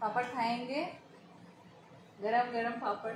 पापड़ खाएँगे। गरम गरम पापड़।